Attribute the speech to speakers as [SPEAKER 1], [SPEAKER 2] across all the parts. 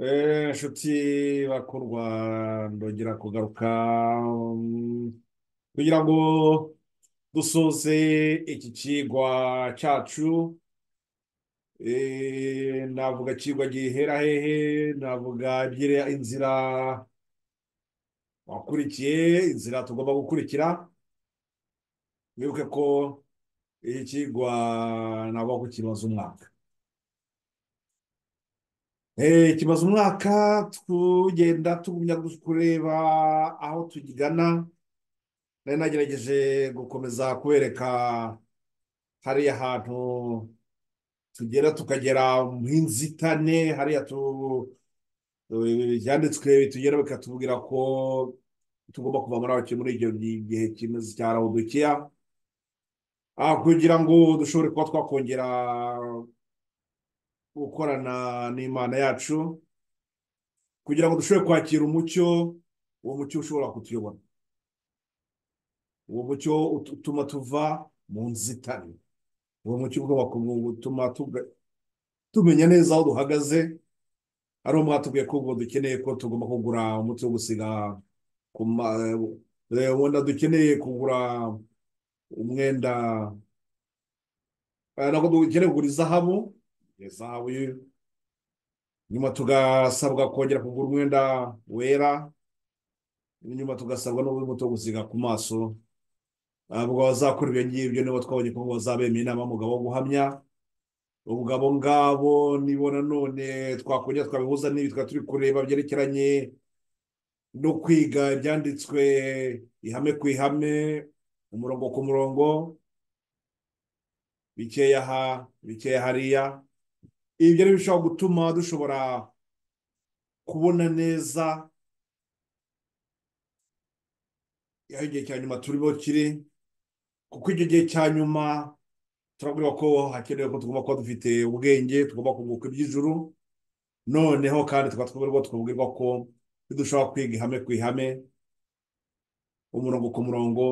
[SPEAKER 1] Eh, inshuti bakundwa ndongera kugaruka mm, kugira ngo dusoze iki kigwa cyacu Eh, navuga kigwa gihera hehe navuga inzira wakurikiye inzira tugomba gukurikira. Wibuke ko iki kigwa ntabwo kukimaze umwaka. Kimaze umwaka tugenda tugumya kureba aho tugana nari nagerageje gukomeza kubereka hariya hantu tugera tukagera mu inzitane hariya tu ibyanditswe bitugera bikatubwira ko tugomba kuva muri aho muri icyo gihe kimeze cya rawudukiya Ah, kugira ngo dushobore kuba twakongera gukorana n'imana yacu kugira ngo dushobore kwakira umucyo uwo mucyo ushobora kutuyobora. Uwo mucyo ut- utuma tuva mu nzitane. Uwo mucyo tuga- tumenya neza aho duhagaze ari mwatubwiye ko ubwo dukeneye ko tugomba kugura umuti wo gusiga eh, wenda dukeneye kugura umwenda eh, ntabwo dukeneye kugura izahabu izahabu nyuma tugasabwa kongera kugura umwenda wera nyuma tugasabwa n'umuti wo gusiga ku maso. Ntabwo bazakora ibyo ngibyo nibo twabonye ko bazabemeye inama y'umugabo wo guhamya. Ubwo abo ngabo nibo nanone twakongera twabihuza n'ibi twari turi kureba byerekeranye no kwiga ibyanditswe ihame ku ihame umurongo ku murongo. Bikeya aha bikeya hariya. Ibyo rero bishobora gutuma dushobora kubona neza aho igihe cya nyuma turimo kiri kuko icyo gihe cya nyuma turabwira ko hakenewe ko tugomba kuba dufite ubwenge tugomba kunguka iby'ijuru. Noneho kandi tukaba twabwirwa tukabwirwa ko dushobora kwiga ihame ku ihame umurongo ku murongo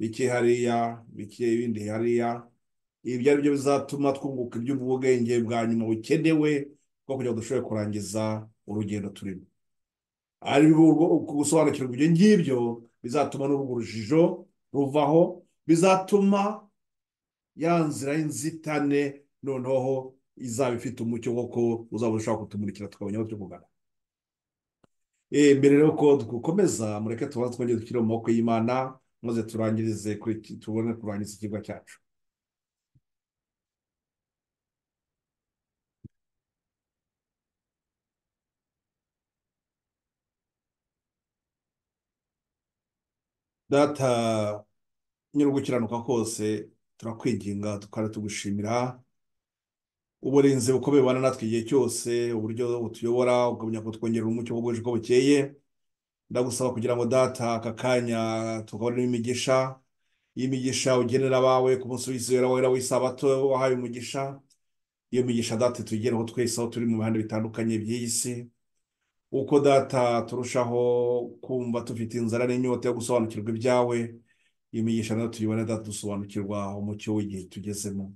[SPEAKER 1] bike hariya bike ibindi hariya. Ibi ari byo bizatuma twunguka iby'ubwenge bwa nyuma bukenewe bwo kugira ngo dushobore kurangiza urugendo turimo. Ari gusobanukirwa ibyo ngibyo bizatuma n'urwo rujijo ruvaho bizatuma ya nzira y'inzitane noneho izaba ifite umucyo koko uzaba ushobora kutumurikira tukabona aho turi kugana Eh, mbere rero ko dukomeza mureke tubanze twongere dushyire mu maboko y'imana maze turangirize tubone kurangiza ikigo cyacu. Data nyiri gukiranuka kose turakwinginga tukaba tugushimira. Uburinzi bukomeye bubana natwe igihe cyose uburyo butuyobora ukagumya kutwongerera umucyo wo bwije uko bukeye. Ndagusaba kugira ngo data aka kanya tukabonemo imigisha iyi migisha ugenera abawe ku munsi w'izera wera w'isabato wahaye umugisha. Iyo migisha data tuyigereho twese aho turi mu bihande bitandukanye by'iyi si uko data turushaho kumva dufite inzara n'inyota yo gusobanukirwa ibyawe iyi migisha na yo tuyibone data dusobanukirwa umucyo w'igihe tugezemo.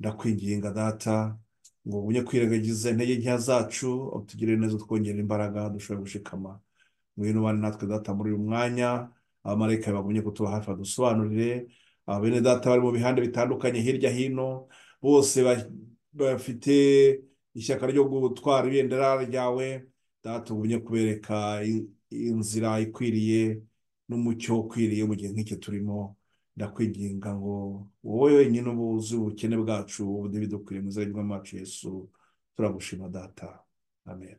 [SPEAKER 1] Ndakwinginga data ngo ubunye kwirengagiza intege nkeya zacu utugirire neza twongerera imbaraga dushobore gushikama ngwino ubane natwe data muri uyu mwanya. Abamarayika bagumye kutuba hafi badusobanurire. Aba bene data bari mu bihande bitandukanye hirya hino bose ba- bafite ishyaka ryo gutwara ibendera ryawe. Data ubunye kubereka in- inzira ikwiriye n'umucyo ukwiriye mu gihe nk'iki turimo. Ndakwinginga ngo wowe wenyine uba uzi ubukene bwacu ubundi bidukwiriye mu izina ry'umwami wacu yesu turagushima data. Amen.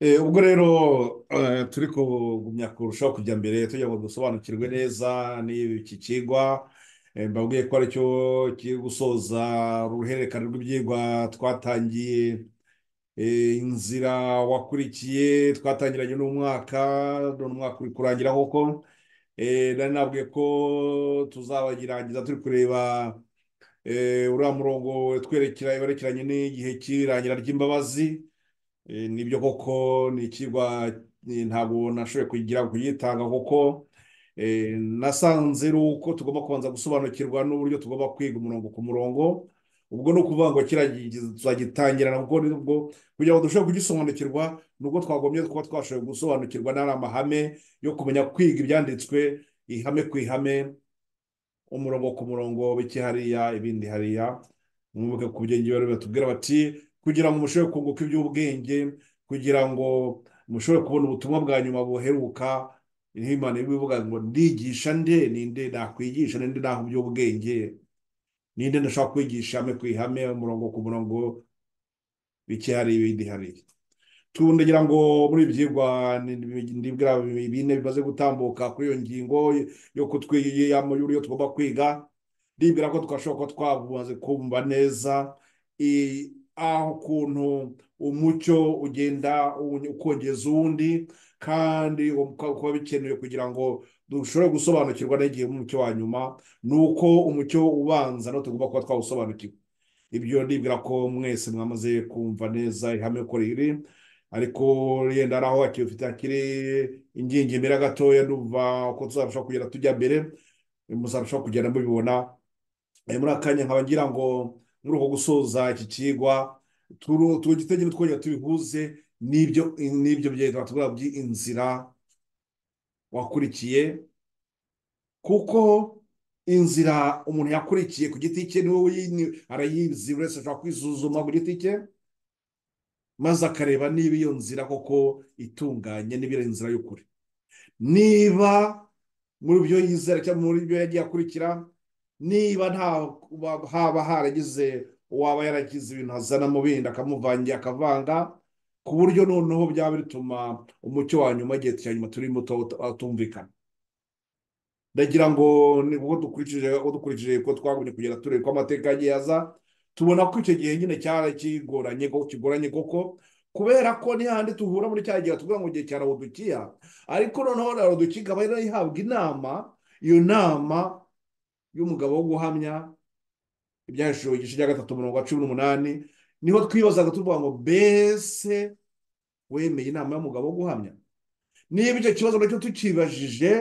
[SPEAKER 1] Ubwo rero eh, turi kugumya kurushaho kujya mbere tugira ngo dusobanukirwe neza n'iki kigwa Eh, mbabwiye ko ari cyo kiri gusoza uruhererekane rw'ibyigwa twatangiye eh, inzira wakurikiye twatangiranye n'umwaka none umwaka uri kurangira koko. Eh, nari nabwiye ko tuzabagirangiza turi kureba eh, uriya murongo twerekera werekeranye n'igihe cy'irangira ry'imbabazi. Eh, ni byo koko ni ikigwa eh, ntabwo nashoboye kugira kugitanga kuko Eh, nasanze ari uko tugomba kubanza gusobanukirwa n'uburyo tugomba kwiga umurongo ku murongo. Ubwo ni ukuvuga ngo tuzagitangirana kuko ni bwo kugira ngo dushobore kugisobanukirwa nubwo twagombye kuba twashoboye gusobanukirwa n'ari mahame yo kumenya kwiga ibyanditswe ihame ku ihame umurongo ku murongo bike hariya ibindi hariya. Mwibuke ku byo ngewe batubwira bati kugira ngo mushobore kunguka iby'ubwenge kugira ngo mushobore kubona ubutumwa bwa nyuma buheruka. Imana ibivuga ngo ndigisha nde? Ninde nakwigisha ninde naho iby'ubwenge ninde ndashaka kwigisha ihame ku ihame umurongo ku murongo? Bike hari ibindi hari. Tundagira ngo muri ibi byigwa bine bimaze gutambuka kuri iyo ngingo yo kutwiga y'uburyo tugomba kwiga. Ndibwira ko twashobora kuba twamaze kumva neza aho ukuntu umucyo ugenda ukongeza uwundi kandi kuba bikenewe kugira ngo dushobore gusobanukirwa n'igihe umucyo wa nyuma ni uko umucyo ubanza no tugomba kuba twawusobanukiwe. Ibyo ndibwira ko mwese mwamaze kumva neza ihame ko riri ariko yenda ari aho hakifite hakiri ingingimira gatoya ndumva ko tuzarushaho kugenda tujya mbere muzarushaho kugenda mubibona. Eh, muri akanya nkaba ngira ngo muri uko gusoza iki kigwa tugitegere twongera tubihuze n'ibyo n'ibyo byitwa tuvuga by'inzira wakurikiye kuko inzira umuntu yakurikiye ku giti cye ni we arayizi buri wese ashobora kwisuzuma ku giti cye maze akareba niba iyo nzira koko itunganye niba ari inzira y'ukuri. Niba muri byo yizera cyangwa muri byo yagiye akurikira niba haba haragize uwaba yaragize ibintu azana mu bindi akamuvangira akavanga ku buryo noneho byaba bituma umucyo wa nyuma igihe cya nyuma turimo utumvikana. Ndagira ngo uko dukurikije dukurikije ko twagumye kugera tureba ko amateka yagiye aza tubona ko icyo gihe nyine cyari kigoranye kigoranye koko kubera ko n'ihandi tuhura muri cya gihe tuvuga ngo igihe cya rawudukiya ariko noneho rawudukiya ikaba ihabwa inama iyo nama y'umugabo wo guhamya ibyahishije igice cya gatatu mirongo cumi n'umunani ni ho twibazaga tuvuga ngo mbese wemeye inama y'umugabo wo guhamya? Niba icyo kibazo na cyo tukibajije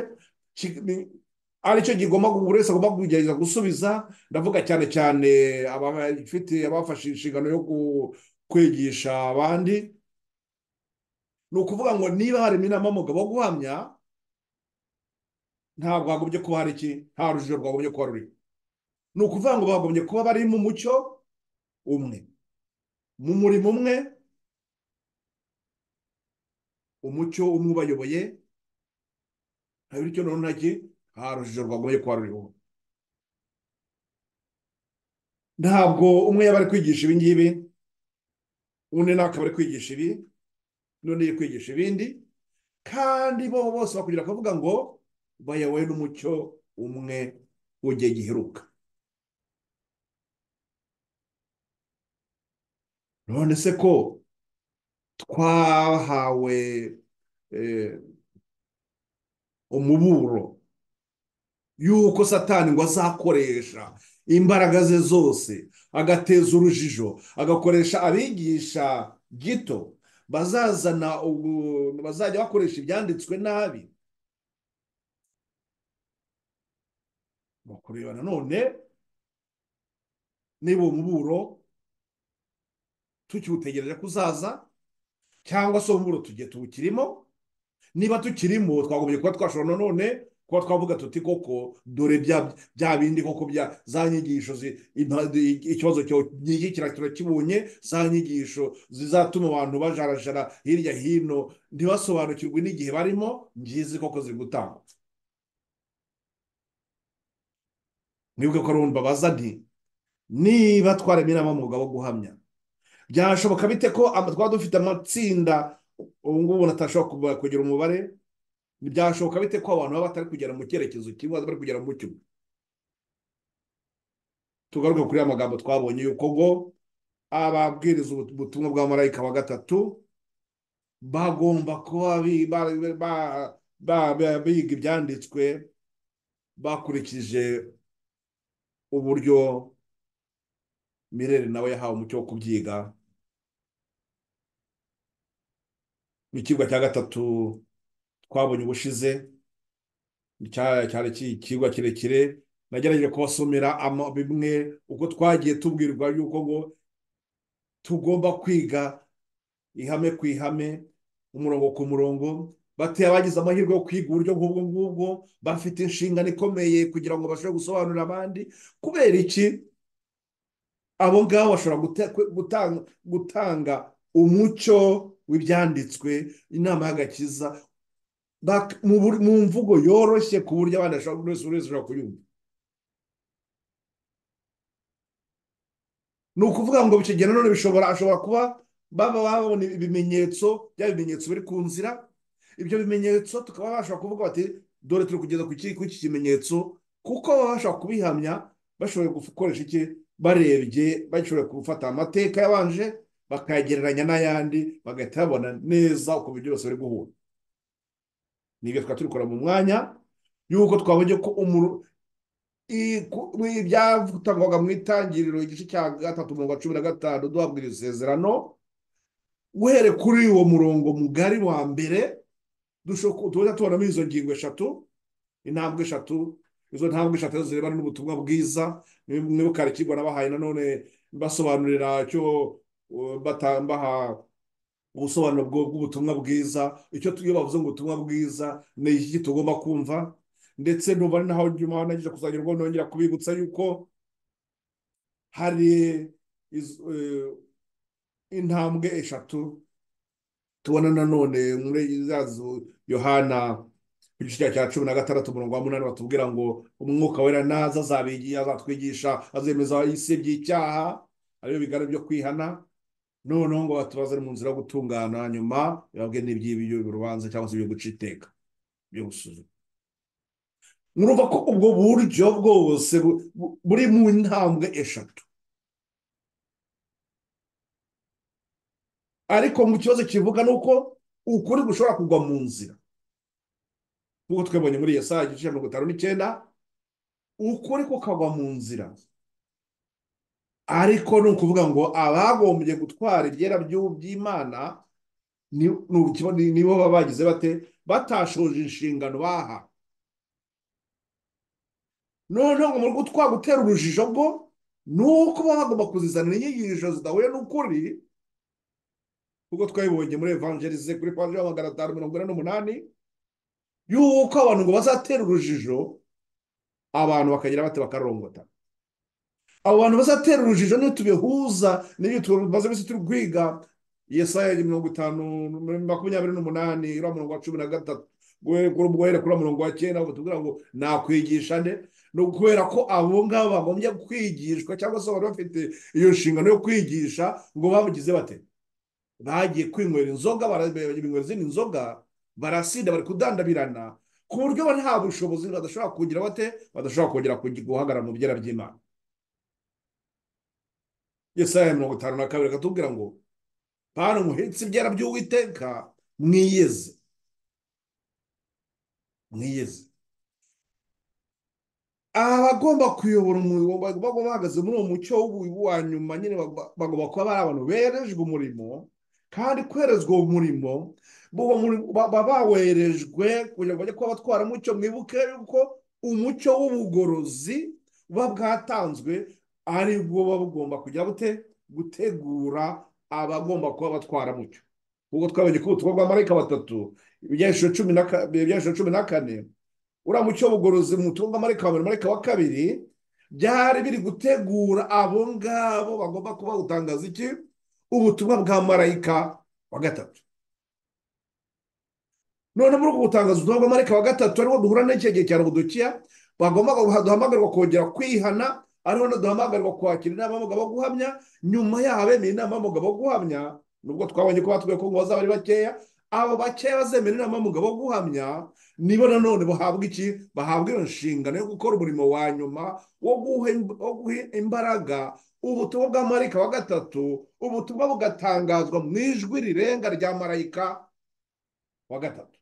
[SPEAKER 1] ari cyo kigomba buri wese agomba kugerageza gusubiza. Ndavuga cyane cyane abafite abafashe inshingano yo kwigisha abandi. Ni ukuvuga ngo niba harimo inama y'umugabo wo guhamya ntabwo hagombye kuba hari iki? Nta rujijo rwagombye kuba ruri. Ni ukuvuga ngo bagombye kuba bari mu mucyo umwe. Mu murimo umwe umucyo umwe ubayoboye nta bityo noneho ntaki nta rujijo rwagombye kuba ruriho. Ntabwo umwe yaba ari kwigisha ibi ngibi undi nawe akaba ari kwigisha ibi n'undi ari kwigisha ibindi kandi bo bose bakugira bakavuga ngo bayobowe n'umucyo umwe w'igihe giheruka. None se ko twahawe umuburo y'uko satani ngo azakoresha imbaraga ze zose agateza urujijo agakoresha abigisha gito bazazana bazajya bakoresha ibyanditswe nabi. Kureba nanone niba uwo muburo tukiwutegereje ko uzaza cyangwa se umuburo tugiye tuwukirimo niba tukirimo twagombye kuba twashobora. Nanone kuba twavuga tuti koko dore bya bindi koko bya za nyigisho ikibazo iki turakibonye za nyigisho zizatuma abantu bajarajara hirya hino ntibasobanukirwe n'igihe barimo ngizi koko ziri gutangwa mwibuke ko rundi babaza nti niba twaremye inama y'umwuga wo guhamya byashoboka bite ko twaba dufite amatsinda ubu ngubu natashobora kugira umubare? Byashoboka bite ko abantu baba batari kugera mu cyerekezo kimwe bari kugera mu cyumba tugaruke kuri aya magambo twabonye yuko ngo ababwiriza ubutumwa bwa marayika wa gatatu bagomba kuba biga ibyanditswe bakurikije uburyo mirere nawe yahawe umucyo wo kubyiga mu kigo cya gatatu twabonye ubushize cya- cyari ikigwa kirekire. Nagerageje kubasomera bimwe uko twagiye tubwirwa yuko ngo tugomba kwiga ihame ku ihame umurongo ku murongo. Bateye abagize amahirwe yo kwiga uburyo nk'ubwo ngubwo bafite inshingano ikomeye kugira ngo bashobore gusobanurira abandi. Kubera iki? Abo ngabo bashobora gutanga, umucyo w'ibyanditswe inama y'agakiza mu mvugo yoroshye ku buryo abandi bashobora wese wese ashobora kuyumva. Ni ukuvuga ngo icyo gihe bishobora ashobora kuba baba babona ibimenyetso bya bimenyetso biri ku nzira ibyo bimenyetso tukaba babasha kuvuga bati dore turi kugeza ku ki- ku iki kimenyetso. Kuko baba bashobora kubihamya bashoboye gukoresha iki? Barebye bashoboye gufata amateka yabanje bakayagereranya n'ayandi bagahita babona neza uko ibyo byose biri guhura. Ni ibyo twaba tubikora mu mwanya y'uko twabonye ko ibyatangwaga mu itangiriro igice cya gatatu umurongo wa cumi na gatanu duhabwira isezerano uhere kuri uwo murongo mugari wa mbere tubona tubonamo izo ngingo eshatu intambwe eshatu. Izo ntambwe eshatu zirebana n'ubutumwa bwiza hari ikigo nabahaye nanone basobanurira cyo uh, batambaha ubusobanuro bw'ubutumwa bwiza. Icyo iyo bavuze ngo ubutumwa bwiza ni iki tugomba kumva? Ndetse numva ari naho nyuma nagize kuzagira ubwo nongera kubibutsa yuko hari eh, intambwe eshatu tubona nanone muri za zu- yohana ku gice cya cumi na gatandatu umurongo wa munani batubwira ngo umwuka wera naza azatwigisha azemeza isi by'icyaha ariyo bigana byo kwihana. Noneho ngo batubaze mu nzira yo gutungana nyuma babwe n'iby'iyo urubanza cyangwa se ibyo guca iteka byo gusuzuma. Murumva ko ubwo buryo bwose bu- bu- buri mu ntambwe eshatu. Ariko mu kibazo kivuga ni uko ukuri gushobora kugwa mu nzira. Nk'uko twabonye muri Yesaya igice cya mirongo itanu n'icyenda ukuri kukagwa mu nzira. Ariko ni ukuvuga ngo abagombye gutwara ibyera by'imana nibo baba bagize bate? Batashoje inshingano baha. Noneho ngo muri gutwara gutera urujijo bwo ni uko baba bagomba kuzizanira inyigisho zidahuye n'ukuri kuko twabibonye muri evangelise kuri paji ya magana atanu mirongo ine n'umunani yuko abantu ngo bazatera urujijo abantu bakagira bate bakarongota. Abo bantu bazatera urujijo niyo tubihuza n'ibyo tumaze iminsi turi kwiga. Yesaya mirongo itanu makumyabiri n'umunani uriya murongo wa cumi na gatatu. Guhera kuri murongo wa cyenda batubwira ngo nakwigisha nde? Ni ukubera ko abo ngabo bagombye kwigishwa cyangwa se bari bafite iyo nshingano yo kwigisha ngo babugize bate? Bagiye kwinywera inzoga barabinywera izindi nzoga barasinda bari kudandabirana ku buryo nta bushobozi badashobora kugira bate badashobora kongera guhagarara mu byera by'imana. Yesaya mirongo itanu na kabiri akatubwira ngo bantu muhetse ibyera by'uwiteka mwiyeze. Mwiyeze. Abagomba kuyobora umurimo bagomba bahagaze muri uwo mucyo wa nyuma nyine bagomba kuba ari abantu berejwe umurimo kandi kwerezwa uwo murimo baba bawerejwe kugira ngo bajye kuba batwara umucyo mwibuke yuko umucyo w'ubugorozi buba bwatanzwe ari bwo buba bugomba kugira bute gutegura abagomba kuba batwara mucyo. Ubwo twabonye ko ubutumwa bwa marayika batatu ibyashiro cumi na kane uriya mucyo w'ubugorozi mu butumwa bwa marayika wa mbere marayika wa kabiri byari biri gutegura abo ngabo bagomba kuba gutangaza iki? Ubutumwa bwa marayika wa gatatu. None muri ubwo butangaza ubutumwa bwa marayika wa gatatu ariho duhura n'icyo gihe cya rubudukiya bagomba duhamagarwa kongera kwihana ariho duhamagarwa kwakira inama y'umugabo wo guhamya. Nyuma yaho abemeye inama y'umugabo wo guhamya nubwo twabonye ko batubwiye ko bazaba ari bakeya abo bakeya bazemera inama y'umugabo wo guhamya nibo nanone bahabwa iki? Bahabwa iyo nshingano yo gukora umurimo wa nyuma wo guha imbaraga ubutumwa bwa marayika wa gatatu ubutumwa bugatangazwa mu ijwi rirenga rya marayika wa gatatu.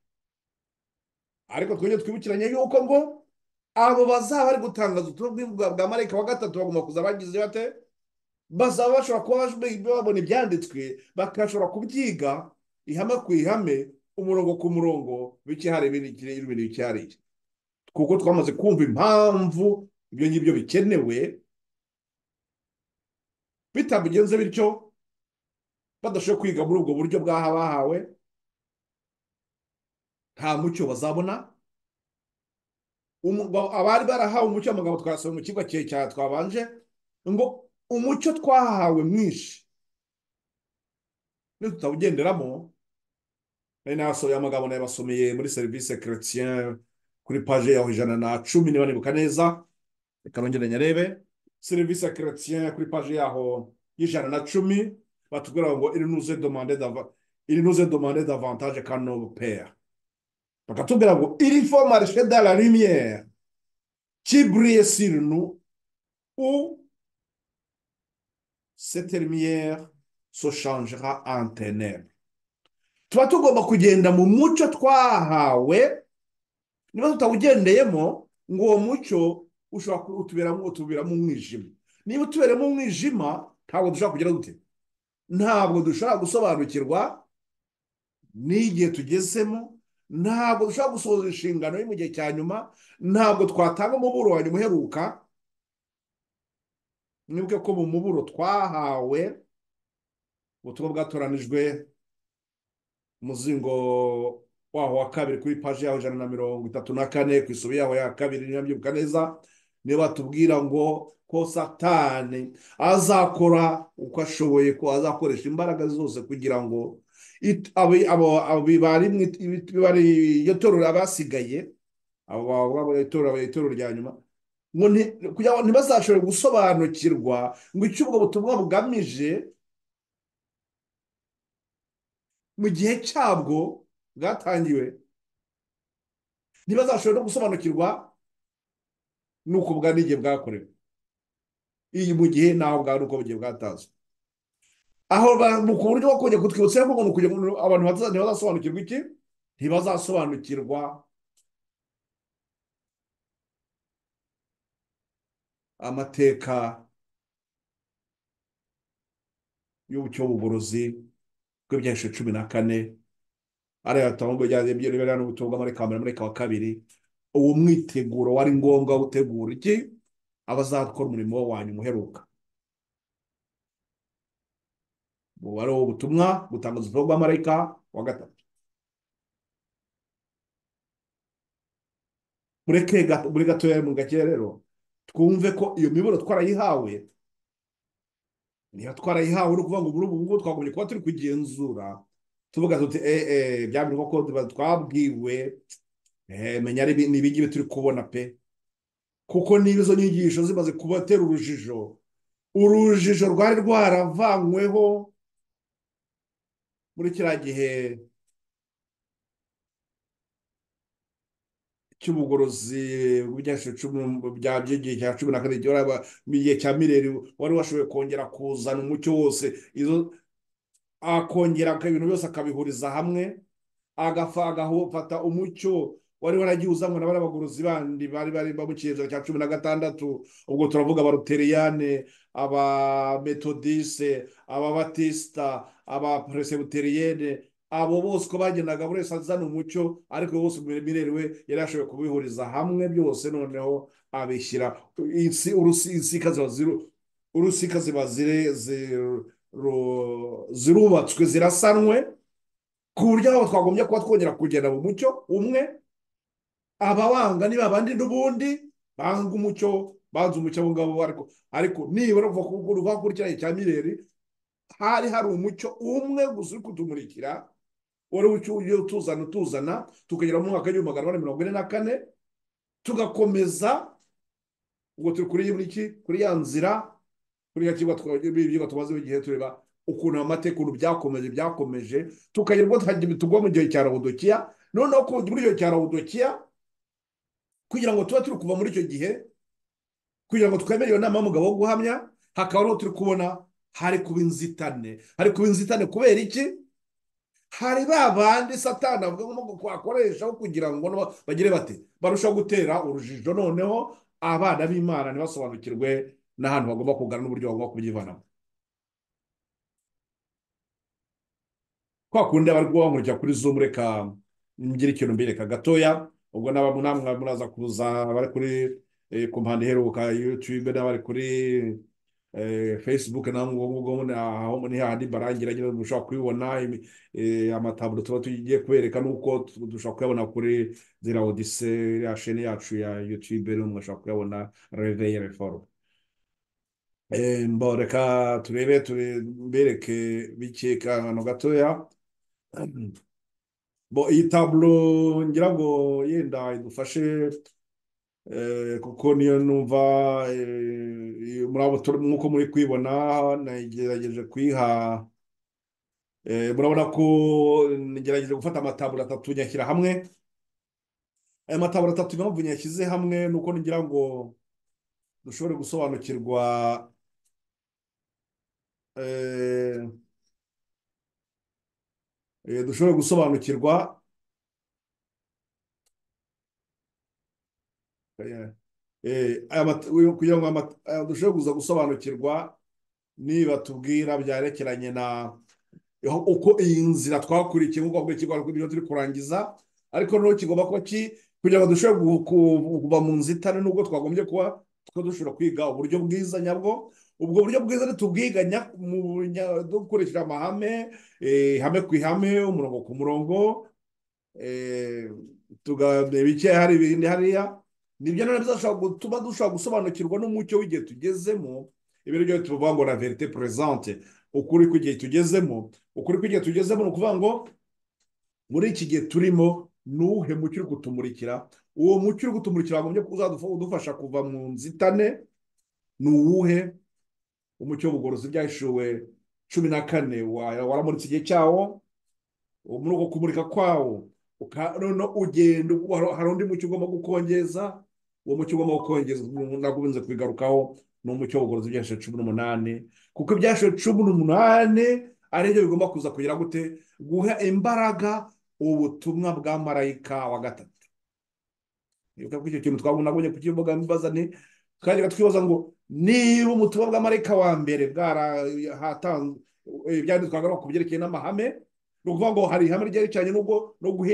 [SPEAKER 1] Ariko twongere twibukiranye yuko ngo abo bazaba bari gutangaza ubutumwa bwa marayika wa gatatu bagomba kuza bagize bate? Bazaba bashobora kuba babona ibyanditswe bagashobora kubyiga ihame ku ihame umurongo ku murongo bikihariye ibindi bikihariye kuko twamaze kumva impamvu ibyo ngibyo bikenewe bitabigenze bityo badashoboye kwiga muri ubwo buryo bw'aha bahawe nta mucyo bazabona. Abari barahawe umucyo amagambo twasomye mu kigo cya twabanje ngo umucyo twahawe mwinshi. Nitutawugenderamo nari nasohoye amagambo nayabasomeye muri serivisi chrétien kuri paje yaho ijana na cumi niba nibuka neza reka nongere nyarebe serivisi chrétien kuri paje yaho y'ijana na cumi batubwira ngo demandé davantage bakatubwira ngo il faut marcher dans la lumière. Qui brille sur nous ou cette lumière se changera en ténèbres ushobora kutuberamo utuberamo umwijima. Niba utuberamo umwijima ntabwo dushobora kugira dute? Ntabwo dushobora gusobanukirwa n'igihe tugezemo ntabwo dushobora gusohoza inshingano yo mu gihe cya nyuma ntabwo twatanga umuburo wa nyuma uheruka. Mwibuke ko mu muburo twahawe ubutumwa bwatoranijwe umuzingo waho wa kabiri kuri paji yaho ijana na mirongo itatu na kane ku isubi yaho ya kabiri niba mbyibuka neza. Niyo batubwira ngo ko satani azakora uko ashoboye ko azakoresha imbaraga zose kugira ngo iryo torero abasigaye itorero rya nyuma ntibazashobore gusobanukirwa ngo icyo ubwo butumwa bugamije mu gihe cyabwo bwatangiwe ntibazashobore no gusobanukirwa n'uko bwa n'igihe bwakorewe. Iyi mu gihe naho bwa n'uko bugiye bwatazwe aho ku buryo bwo kongera kutwibutsa ko ngo ni ukugira ngo abantu ntibazasobanukirwa iki? Ntibazasobanukirwa. Amateka y'ubucyobuguruzi bw'ibyahishwe cumi na kane. Ariya yatanzwe byari n'ubutumwa muri kamera muri wa kabiri. Uwo mwiteguro wari ngombwa gutegura iki? Abazakora umurimo wanyu muheruka umubare w'ubutumwa gutangaza ubutumwa bwa marayika wa gatatu. Muri gatoya mu gake rero twumve ko iyo miburo twarayihawe niba twarayihawe ni ukuvuga ngo muri ubu ngubu twagombye kuba turi kugenzura tuvuga tuti eh eh bya bintu koko tuba twabwiwe. eh menya ari ni ibingibi turi kubona pe. Kuko niba izo nyigisho zimaze kubatera urujijo urujijo rwari rwaravanyweho muri kiriya gihe cy'ubugorozi by'igihe cya cumi na kane igihe cya mireri wari washoboye kongera kuzana umucyo wose. Izo akongera ibintu byose akabihuriza hamwe agafa agafata umucyo wari waragiye uzanwa na bariya bagorozi bandi bari bari mu kinyejana cya cumi na gatandatu ubwo turavuga abaluteriyane abametodise ababatisita abaperesebuteriyene abo bose uko bagendaga buri wese azana umucyo ariko bose mireri we yari yashoboye kubihuriza hamwe byose noneho abishyira. Urusika ziba zirubatswe zirasanwe ku buryo aho twagombye kuba twongera kugenda mu mucyo umwe abawanga ni babandi n'ubundi banga umucyo banze umucyo abo ngabo ariko ariko nibura kuva ku kuva kuri kiriya cya mireri hari hari umucyo umwe gusa uri kutumurikira wari ugiye utuzana utuzana tukagera mu mwaka w'igihumbi magana ane mirongo ine na kane tugakomeza ubwo turi kuri iki kuri ya nzira kuri ya kigo ibyigwa tumazeho igihe tureba ukuntu amateka ukuntu byakomeje byakomeje tukagera ubwo tugwa mu gihe cya rawudokiya noneho muri icyo cya rawudokiya kugira ngo tube turi kuva muri icyo gihe kugira ngo twemere iyo nama y'umugabo wo guhamya hakaba ariho turi kubona hari kuba inzitane. Hari kuba inzitane kubera iki? Hari ba bandi satani avuga ngo twakoreshaho kugira ngo bagire bati barushaho gutera urujijo. Noneho abana b'imana ntibasobanukirwe n'ahantu bagomba kugana n'uburyo bagomba kubyivanamo kwa kundi abari kubankurikira kuri zoom reka ngire ikintu mbireka. Gatoya ubwo namwe muraza kuza bari kuri eh, ku mpande iheruka YouTube n'abari kuri eh, Facebook namwe ubwo aho ni hahandi barangira nyine mushobora kubibona eh, amataburo tuba tugiye kubereka nuko dushobora kuyabona kuri zira odise ya shene yacu ya YouTube rero mwashobora kuyabona Reveil Reforme Eh, mbo reka turebe ture- mbereke bike akantu gatoya. iyi taburo ngira ngo yenda idufashe eh, kuko niyo numva eh, nk'uko muri kwibona nagerageje kuyiha eh, murabona ko nagerageje gufata amataburo atatu nyashyira hamwe. Aya mataburo atatu impamvu nyashyize hamwe ni uko ngira ngo dushobore gusobanukirwa eh, dushobore gusobanukirwa eh, eh, kugira ngo dushobore kuza gusobanukirwa niba tubwira byerekeranye na uko iyi nzira twakurikiye nk'uko ikigo ibyo turi kurangiza ariko noneho kigomba kuba kugira ngo dushobore kuva mu nzitane n'ubwo twagombye kuba dushobora kwiga uburyo bwiza nyabwo ubwo buryo bwiza ntitubwiganya dukoresheje amahame eh, ihame ku ihame umurongo ku murongo eh, tugareba icyo hari ibindi hariya. Nibyo none bizashobora gutuma dushobora gusobanukirwa n'umucyo w'igihe tugezemo. Ibi ni byo tuvuga ngo la verite presente ukuri kw'igihe tugezemo. Ukuri kw'igihe tugezemo ni ukuvuga ngo muri iki gihe turimo ni uwuhe mucyo uri kutumurikira? Uwo mucyo uri kutumurikira wagombye uzadufasha kuva mu nzitane ni uwuhe umucyo w'ubugorozi byahishuwe cumi na kane. Wa- waramuritse igihe cyawo muri uko kumurika kwawo. Noneho ugenda hari undi mucyo ugomba gukongeza uwo mucyo ugomba gukongeza ntabwo ukunze kubigarukaho ni umucyo w'ubugorozi byahishuwe cumi n'umunani. Kuko ibyahishuwe cumi n'umunani ari byo bigomba kuza kugira gute? Guha imbaraga ubutumwa bwa marayika wa gatatu. Nibuka ko icyo kintu twabonye ku kibuga mbaza nti twajyaga twibaza ngo niba ubutumwa bwa marayika wa mbere bwarahatanzwe ibyanditswe ku byerekeye n'amahame ni ukuvuga ngo hari ihame ryerekeranye no guhe